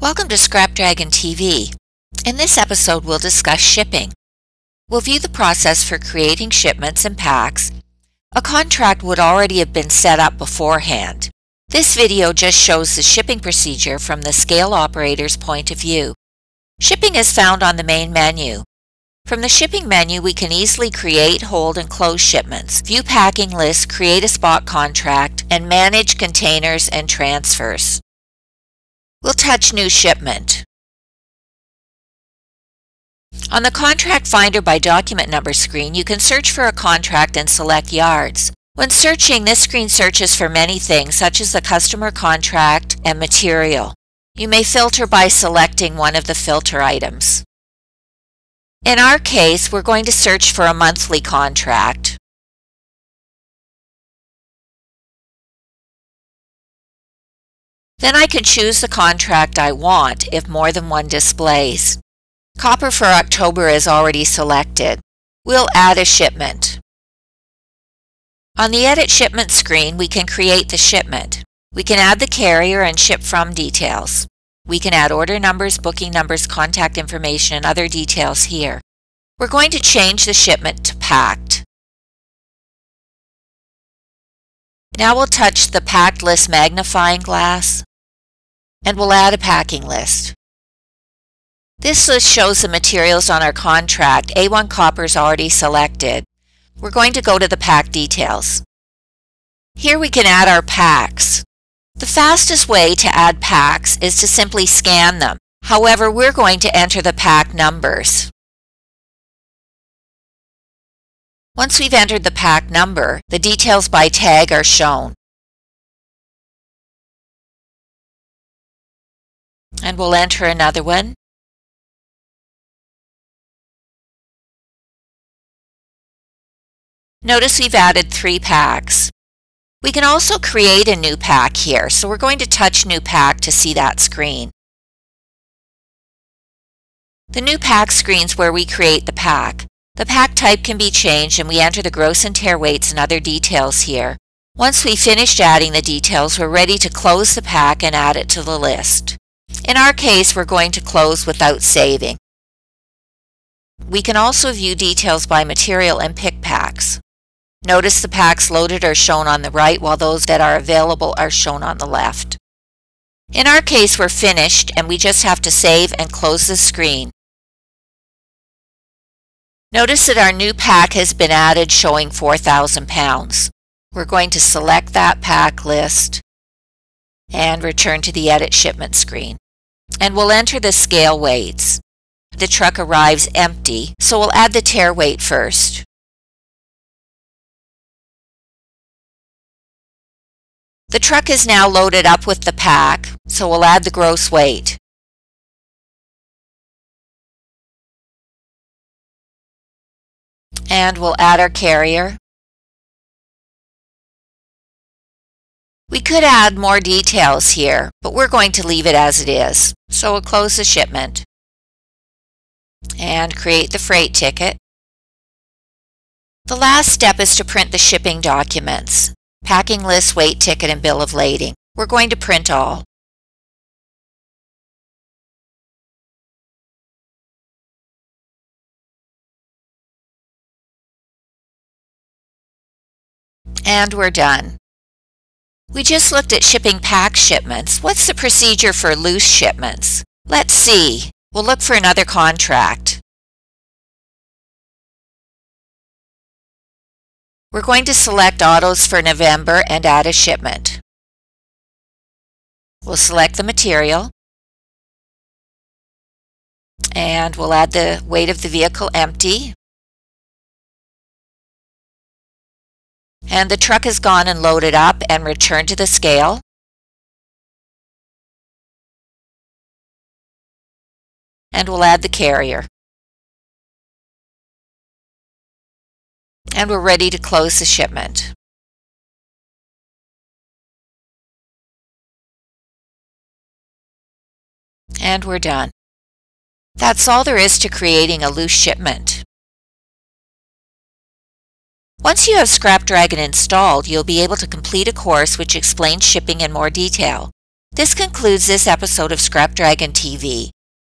Welcome to Scrap Dragon TV. In this episode, we'll discuss shipping. We'll view the process for creating shipments and packs. A contract would already have been set up beforehand. This video just shows the shipping procedure from the scale operator's point of view. Shipping is found on the main menu. From the shipping menu, we can easily create, hold, and close shipments, view packing lists, create a spot contract, and manage containers and transfers. We'll touch New Shipment. On the Contract Finder by Document Number screen, you can search for a contract and select yards. When searching, this screen searches for many things, such as the customer contract and material. You may filter by selecting one of the filter items. In our case, we're going to search for a monthly contract. Then I can choose the contract I want if more than one displays. Copper for October is already selected. We'll add a shipment. On the Edit Shipment screen, we can create the shipment. We can add the carrier and ship from details. We can add order numbers, booking numbers, contact information, and other details here. We're going to change the shipment to packed. Now we'll touch the packed list magnifying glass and we'll add a packing list. This list shows the materials on our contract. A1 copper is already selected. We're going to go to the pack details. Here we can add our packs. The fastest way to add packs is to simply scan them. However, we're going to enter the pack numbers. Once we've entered the pack number, the details by tag are shown. And we'll enter another one. Notice we've added three packs. We can also create a new pack here, so we're going to touch New Pack to see that screen. The New Pack screen is where we create the pack. The pack type can be changed and we enter the gross and tare weights and other details here. Once we've finished adding the details, we're ready to close the pack and add it to the list. In our case, we're going to close without saving. We can also view details by material and pick packs. Notice the packs loaded are shown on the right while those that are available are shown on the left. In our case, we're finished and we just have to save and close the screen. Notice that our new pack has been added showing 4,000 pounds. We're going to select that pack list and return to the Edit Shipment screen. And we'll enter the scale weights. The truck arrives empty, so we'll add the tare weight first. The truck is now loaded up with the pack, so we'll add the gross weight. And we'll add our carrier. We could add more details here, but we're going to leave it as it is. So we'll close the shipment and create the freight ticket. The last step is to print the shipping documents, packing list, weight ticket, and bill of lading. We're going to print all. And we're done. We just looked at shipping pack shipments. What's the procedure for loose shipments? Let's see. We'll look for another contract. We're going to select autos for November and add a shipment. We'll select the material and we'll add the weight of the vehicle empty. And the truck has gone and loaded up and returned to the scale. And we'll add the carrier. And we're ready to close the shipment. And we're done. That's all there is to creating a loose shipment. Once you have Scrap Dragon installed, you'll be able to complete a course which explains shipping in more detail. This concludes this episode of Scrap Dragon TV.